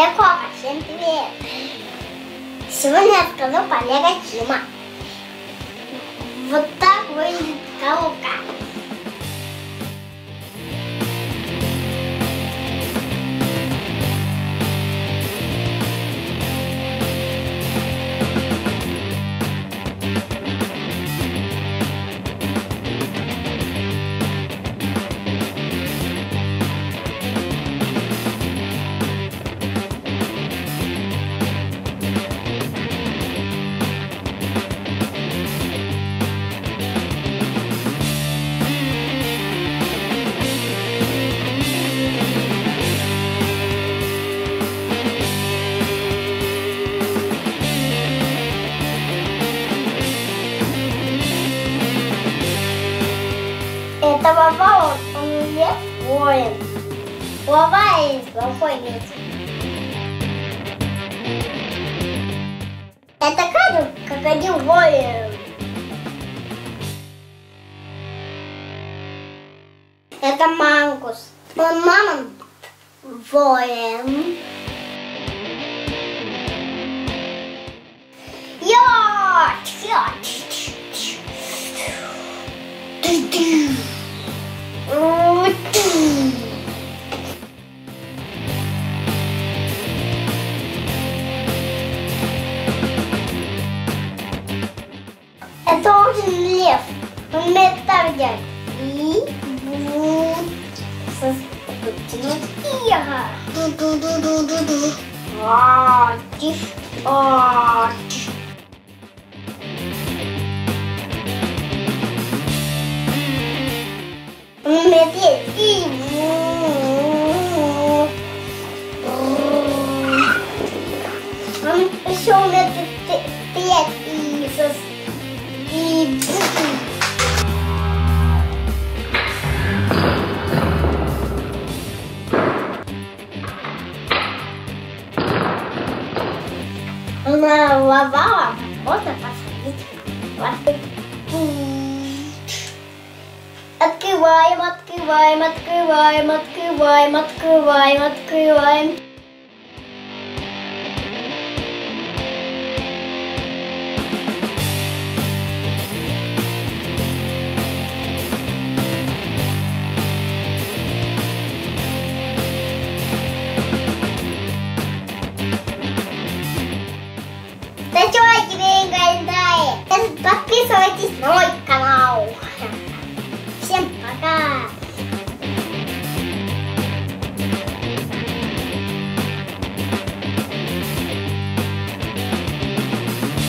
Я Кока, всем привет! Сегодня я расскажу про Лего Тима. Вот так выглядит коробка. Вова, он лев воин. Вова есть плохой. Это Кадр, крокодил воин. Это Мангус. Он мама воин. Лев. Он умеет делать. И вот подтянуть иго. Ду-ду-ду-ду-ду-ду. А, тише. А, тише. Он умеет есть. На лавала можно посадить. Открываем, открываем, открываем, открываем, открываем, открываем.